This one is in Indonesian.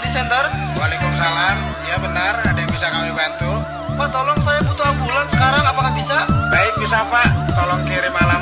di center? Waalaikumsalam. Ya benar, ada yang bisa kami bantu? Pak, tolong saya butuh ambulan sekarang, apakah bisa? Baik, bisa Pak. Tolong kirim alamat